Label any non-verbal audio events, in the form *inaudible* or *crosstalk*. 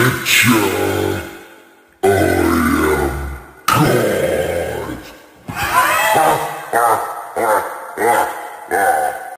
getcha. I am God. *laughs*